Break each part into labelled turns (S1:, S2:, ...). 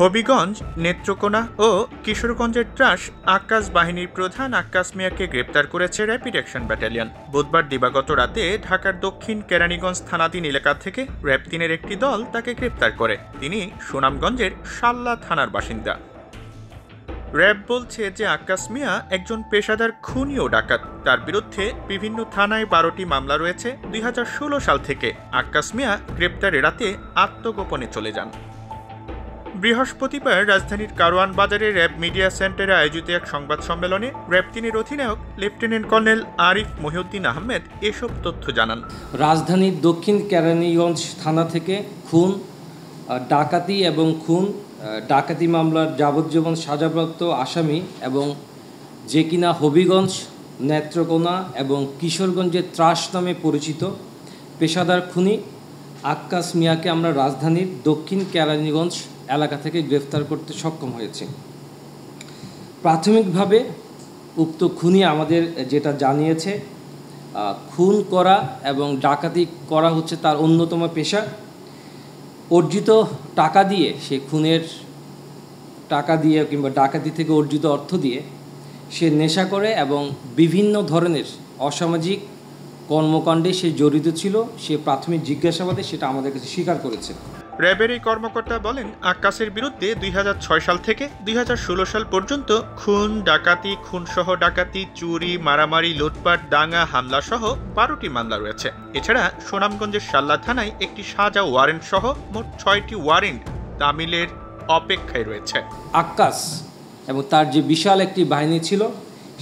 S1: হবিগঞ্জ, নেত্রকোনা ও কিশোরগঞ্জের ত্রাস আকাশ বাহিনীর প্রধান আক্কাস মিয়াকে গ্রেপ্তার করেছে র্যাপিড অ্যাকশন ব্যাটালিয়ন। বুধবার দিবাগত রাতে ঢাকার দক্ষিণ কেরানীগঞ্জ থানাধীন এলাকা থেকে র্যাব তিনের একটি দল তাকে গ্রেপ্তার করে। তিনি সুনামগঞ্জের সাল্লা থানার বাসিন্দা। র্যাব বলছে যে আক্কাস মিয়া একজন পেশাদার খুনি ও ডাকাত। তার বিরুদ্ধে বিভিন্ন থানায় বারোটি মামলা রয়েছে দুই হাজার ষোলো সাল থেকে। আক্কাস মিয়া গ্রেপ্তার এড়াতে আত্মগোপনে চলে যান। বৃহস্পতিবার রাজধানীর কারওয়ান বাজারে র্যাব মিডিয়া সেন্টারে আয়োজিত এক সংবাদ সম্মেলনে র্যাব তিনের অধিনায়ক লেফটেন্যান্ট কর্নেল আরিফ মহিউদ্দিন আহমেদ এসব তথ্য জানান।
S2: রাজধানীর দক্ষিণ কেরানীগঞ্জ থানা থেকে খুন ডাকাতি এবং খুন ডাকাতি মামলার যাবজ্জীবন সাজাপ্রাপ্ত আসামি এবং যে কিনা হবিগঞ্জ, নেত্রকোনা এবং কিশোরগঞ্জের ত্রাস নামে পরিচিত পেশাদার খুনি আক্কাস মিয়াকে আমরা রাজধানীর দক্ষিণ কেরানীগঞ্জ এলাকা থেকে গ্রেফতার করতে সক্ষম হয়েছে। প্রাথমিকভাবে উক্ত খুনি আমাদের যেটা জানিয়েছে খুন করা এবং ডাকাতি করা হচ্ছে তার অন্যতম পেশা। অর্জিত টাকা দিয়ে, সে খুনের টাকা দিয়ে কিংবা ডাকাতি থেকে অর্জিত অর্থ দিয়ে সে নেশা করে এবং বিভিন্ন ধরনের অসামাজিক কর্মকাণ্ডে সে জড়িত ছিল। সে প্রাথমিক জিজ্ঞাসাবাদে সেটা আমাদের কাছে স্বীকার করেছে।
S1: র্যাবের এই কর্মকর্তা বলেন, আক্কাসের বিরুদ্ধে দুই হাজার ছয় সাল থেকে দুই হাজার ষোলো সাল পর্যন্ত খুন, ডাকাতি, খুনসহ ডাকাতি, চুরি, মারামারি, লুটপাট, দাঙ্গা হামলা সহ বারোটি মামলা রয়েছে। এছাড়া সুনামগঞ্জের সাল্লা থানায় একটি সাজা ওয়ারেন্ট সহ মোট ছয়টি ওয়ারেন্ট তামিলের অপেক্ষায় রয়েছে।
S2: আক্কাস এবং তার যে বিশাল একটি বাহিনী ছিল,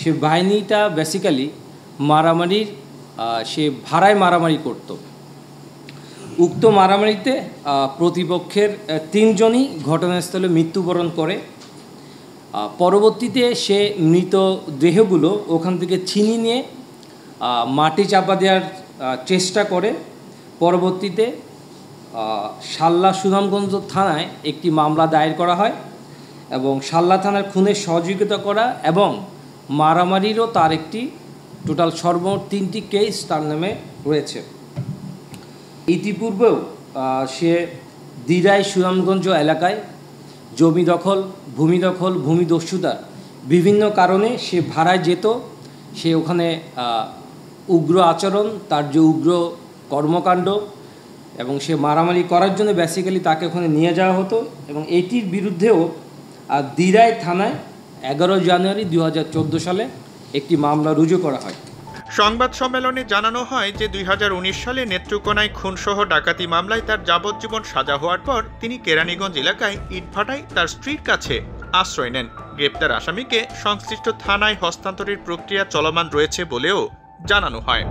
S2: সে বাহিনীটা বেসিক্যালি মারামারির সে ভাড়ায় মারামারি করত। উক্ত মারামারিতে প্রতিপক্ষের তিনজনই ঘটনাস্থলে মৃত্যুবরণ করে। পরবর্তীতে সে মৃত দেহগুলো ওখান থেকে ছিনিয়ে নিয়ে মাটি চাপা দেওয়ার চেষ্টা করে। পরবর্তীতে শাল্লা সুনামগঞ্জ থানায় একটি মামলা দায়ের করা হয় এবং শাল্লা থানার খুনের সহযোগিতা করা এবং মারামারিরও তার একটি টোটাল সর্বমোট তিনটি কেস তার নামে রয়েছে। ইতিপূর্বেও সে দিরাই সুনামগঞ্জ এলাকায় জমি দখল, ভূমি দখল, ভূমি দস্যুতার বিভিন্ন কারণে সে ভাড়ায় যেত। সে ওখানে উগ্র আচরণ, তার যে উগ্র কর্মকাণ্ড এবং সে মারামারি করার জন্য বেসিক্যালি তাকে ওখানে নিয়ে যাওয়া হতো এবং এটির বিরুদ্ধেও দিরাই থানায় এগারো জানুয়ারি দু হাজার চোদ্দ সালে একটি মামলা রুজু করা হয়।
S1: সংবাদ সম্মেলনে জানানো হয় যে দুই হাজার উনিশ সালে নেত্রকোনায় খুনসহ ডাকাতি মামলায় তার যাবজ্জীবন সাজা হওয়ার পর তিনি কেরানীগঞ্জ এলাকায় ইটভাটায় তার স্ত্রীর কাছে আশ্রয় নেন। গ্রেপ্তার আসামিকে সংশ্লিষ্ট থানায় হস্তান্তরের প্রক্রিয়া চলমান রয়েছে বলেও জানানো হয়।